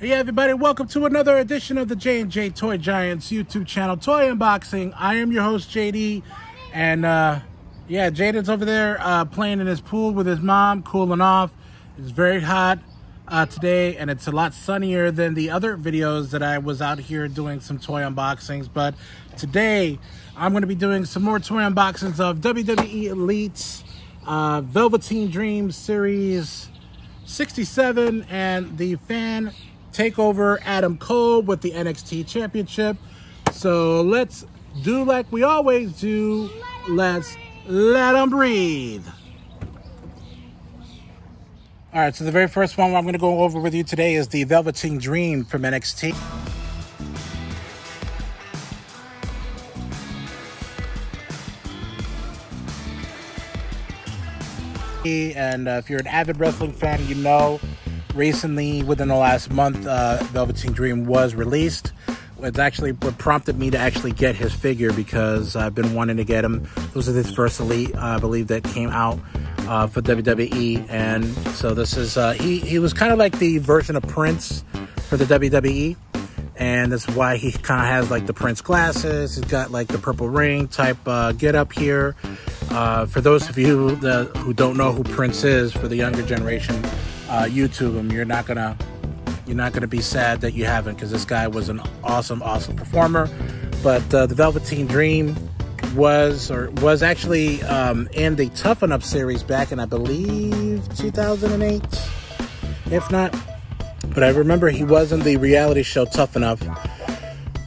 Hey everybody, welcome to another edition of the J&J Toy Giants YouTube channel, Toy Unboxing. I am your host, JD, and uh, yeah, Jaden's over there uh, playing in his pool with his mom, cooling off. It's very hot uh, today, and it's a lot sunnier than the other videos that I was out here doing some toy unboxings, but today I'm going to be doing some more toy unboxings of WWE Elite's uh, Velveteen Dream Series 67 and the fan takeover Adam Cole with the NXT Championship. So let's do like we always do. Let's let them breathe. All right, so the very first one I'm going to go over with you today is the Velveteen Dream from NXT. And uh, if you're an avid wrestling fan, you know recently, within the last month, uh, Velveteen Dream was released. It's actually what prompted me to actually get his figure because I've been wanting to get him. This is his first Elite, uh, I believe, that came out uh, for WWE. And so this is, uh, he, he was kind of like the version of Prince for the WWE. And that's why he kind of has like the Prince glasses. He's got like the purple ring type uh, get up here. Uh, for those of you that, who don't know who Prince is, for the younger generation, uh, YouTube him. You're not gonna you're not gonna be sad that you haven't because this guy was an awesome, awesome performer. But uh, the Velveteen Dream was or was actually um, in the Tough Enough series back in I believe 2008, if not. But I remember he was in the reality show Tough Enough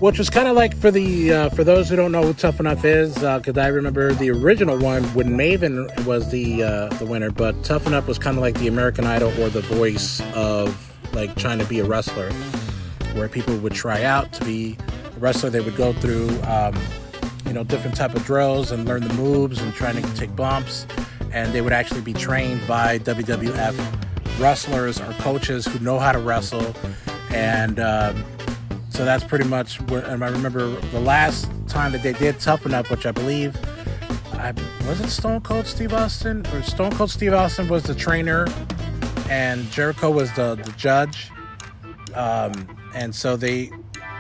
which was kind of like for the uh, for those who don't know who Tough Enough is, because uh, I remember the original one when Maven was the uh, the winner, but Tough Enough was kind of like the American Idol or the Voice of like trying to be a wrestler, where people would try out to be a wrestler. They would go through um, you know different type of drills and learn the moves and trying to take bumps, and they would actually be trained by WWF wrestlers or coaches who know how to wrestle and. Um, so that's pretty much where, and I remember the last time that they did Tough Enough, which I believe, I, was it Stone Cold Steve Austin? Or Stone Cold Steve Austin was the trainer and Jericho was the, the judge. Um, and so they,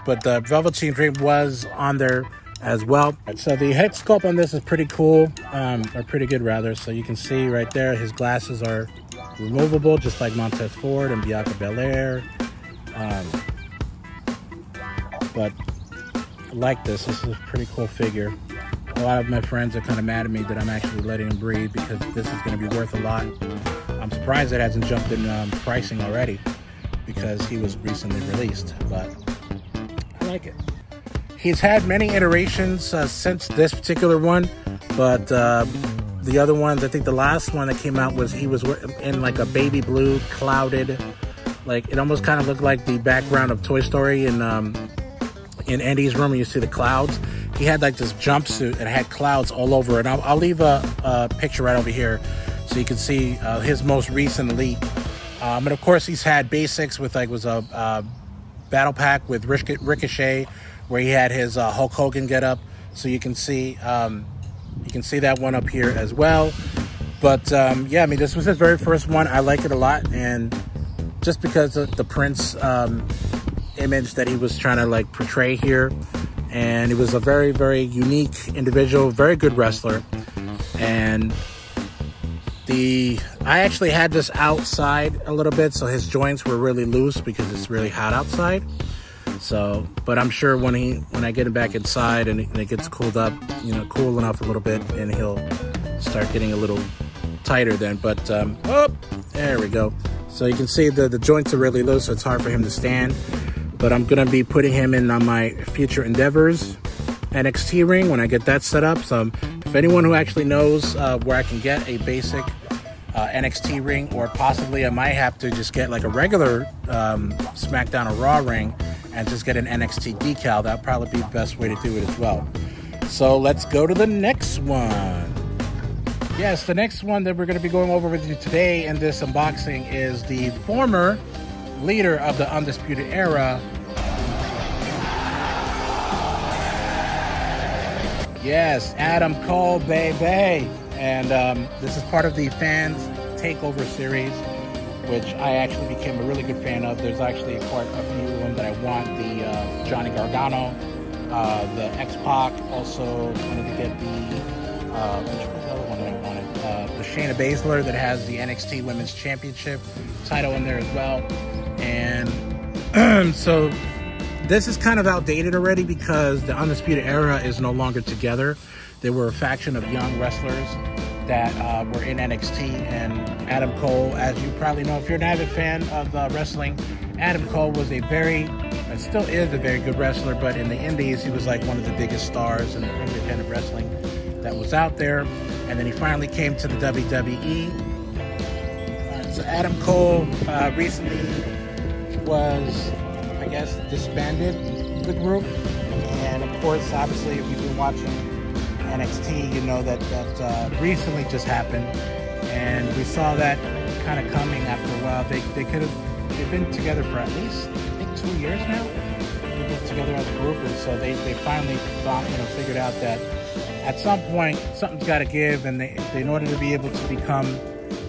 but the Velveteen Dream was on there as well. So the head sculpt on this is pretty cool, um, or pretty good rather. So you can see right there, his glasses are removable, just like Montez Ford and Bianca Belair. Um, but I like this. This is a pretty cool figure. A lot of my friends are kind of mad at me that I'm actually letting him breathe because this is going to be worth a lot. I'm surprised it hasn't jumped in um, pricing already because he was recently released, but I like it. He's had many iterations uh, since this particular one, but uh, the other ones, I think the last one that came out was he was in like a baby blue clouded, like it almost kind of looked like the background of Toy Story and um, in Andy's room and you see the clouds. He had like this jumpsuit that had clouds all over it. I'll, I'll leave a, a, picture right over here so you can see uh, his most recent elite. Um, and of course, he's had basics with like was a uh, battle pack with Ricochet, where he had his uh, Hulk Hogan get up. So you can see um, you can see that one up here as well. But um, yeah, I mean, this was his very first one. I like it a lot, and just because of the Prince um, image that he was trying to like portray here. And he was a very, very unique individual, very good wrestler. And the I actually had this outside a little bit, so his joints were really loose because it's really hot outside. So, but I'm sure when he when I get him back inside and it gets cooled up, you know, cool enough a little bit, and he'll start getting a little tighter then. But um, oh, there we go. So you can see the the joints are really loose, so it's hard for him to stand but I'm gonna be putting him in on my future endeavors NXT ring when I get that set up. So if anyone who actually knows uh, where I can get a basic uh, NXT ring, or possibly I might have to just get like a regular um, SmackDown or Raw ring and just get an NXT decal, that'd probably be the best way to do it as well. So let's go to the next one. Yes, the next one that we're going to be going over with you today in this unboxing is the former leader of the Undisputed Era. Yes, Adam Cole, baby. And um, this is part of the Fans Takeover series which I actually became a really good fan of. There's actually quite a few of them that I want. The uh, Johnny Gargano, uh, the X Pac. Also wanted to get the uh, which was the other one that I wanted? Uh, the Shayna Baszler that has the NXT Women's Championship title in there as well. And so this is kind of outdated already because the Undisputed Era is no longer together. They were a faction of young wrestlers that uh, were in NXT. And Adam Cole, as you probably know, if you're an avid fan of uh, wrestling, Adam Cole was a very, uh, still is a very good wrestler, but in the Indies, he was like one of the biggest stars in independent wrestling that was out there. And then he finally came to the WWE. Uh, so Adam Cole uh, recently was, I guess, disbanded the group. And of course, obviously, if you've been watching NXT, you know that that uh, recently just happened, and we saw that kind of coming after a while. They they could have they've been together for at least I think two years now. They've been together as a group, and so they, they finally thought you know figured out that at some point something's got to give, and they, in order to be able to become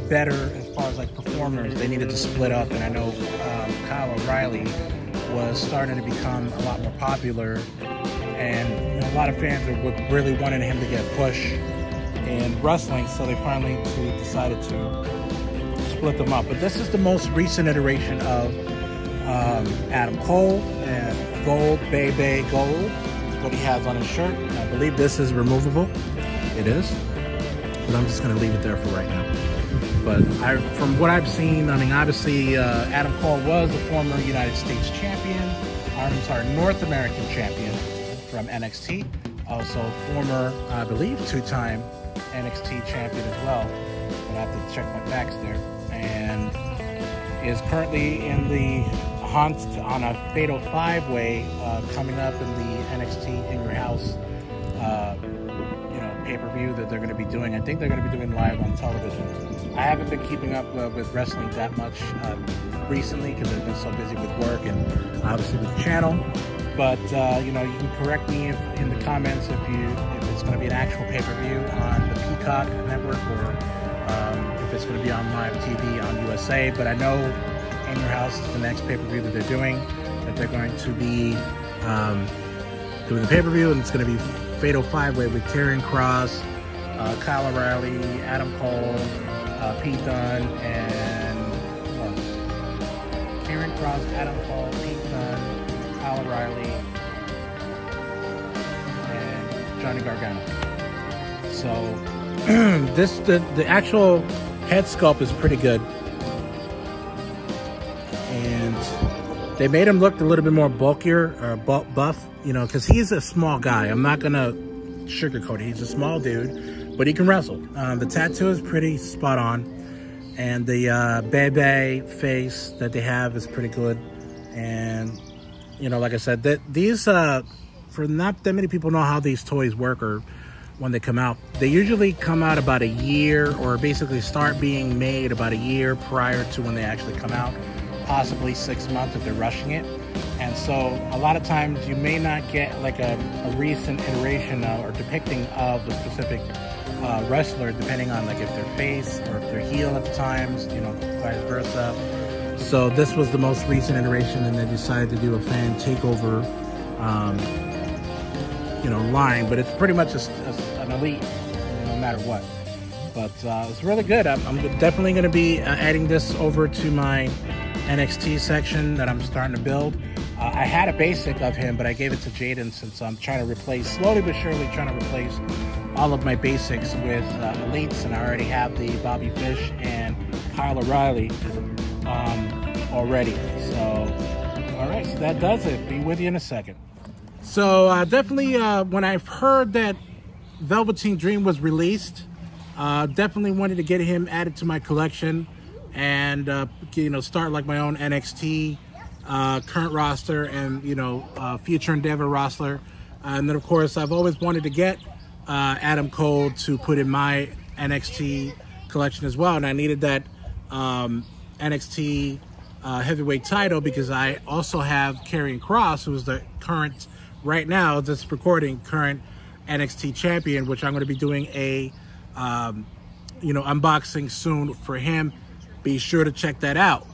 better as far as like performers, they needed to split up. And I know um, Kyle O'Reilly was starting to become a lot more popular and a lot of fans are really wanting him to get push in wrestling, so they finally decided to split them up. But this is the most recent iteration of um, Adam Cole and Gold Bebe Gold. what he has on his shirt. I believe this is removable. It is, but I'm just going to leave it there for right now. But I, from what I've seen, I mean, obviously uh, Adam Cole was a former United States champion. I'm sorry, North American champion from NXT. Also, former, I believe, two-time NXT champion as well. But I have to check my facts there. And is currently in the hunt on a fatal five-way uh, coming up in the NXT In Your House, uh, you know, pay-per-view that they're going to be doing. I think they're going to be doing live on television. I haven't been keeping up uh, with wrestling that much uh, recently because I've been so busy with work and obviously with the channel. But uh, you know, you can correct me if, in the comments if you if it's going to be an actual pay-per-view on the Peacock network or um, if it's going to be on live TV on USA. But I know In Your House is the next pay-per-view that they're doing. That they're going to be um, doing the pay-per-view, and it's going to be Fatal Five Way with Karrion Kross, uh, Kyle O'Reilly, Adam Cole, uh, Pete Dunne, and uh, Karrion Kross, Adam Cole, Pete Dunne. Kyle O'Reilly, and Johnny Gargano. So this the the actual head sculpt is pretty good, they made him look a little bit more bulkier or buff, you know, because he's a small guy. I'm not gonna sugarcoat it. He's a small dude, but he can wrestle. Um, the tattoo is pretty spot on, and the uh, Bebe face that they have is pretty good, and you know, like I said, that these, uh, for not that many people know how these toys work or when they come out, they usually come out about a year or basically start being made about a year prior to when they actually come out, possibly six months if they're rushing it. And so a lot of times you may not get like a, a recent iteration of, or depicting of the specific uh, wrestler, depending on like if they're face or if they're heel at the times, you know, vice versa. So this was the most recent iteration, and they decided to do a fan takeover, um, you know, line. But it's pretty much a, a, an elite, no matter what. But uh, it's really good. I'm, I'm definitely going to be uh, adding this over to my NXT section that I'm starting to build. Uh, I had a basic of him, but I gave it to Jaden since I'm trying to replace, slowly but surely, trying to replace all of my basics with uh, elites, and I already have the Bobby Fish and Kyle O'Reilly um, already. So, all right, so that does it. Be with you in a second. So, uh, definitely, uh, when I've heard that Velveteen Dream was released, uh, definitely wanted to get him added to my collection and, uh, you know, start like my own NXT uh, current roster and, you know, uh, future endeavor roster. and then, of course, I've always wanted to get Adam Cole to put in my NXT collection as well. And I needed that um, NXT uh, heavyweight title because I also have Karrion Kross, who is the current, right now, this recording, current NXT champion, which I'm going to be doing a, um, you know, unboxing soon for him be sure to check that out.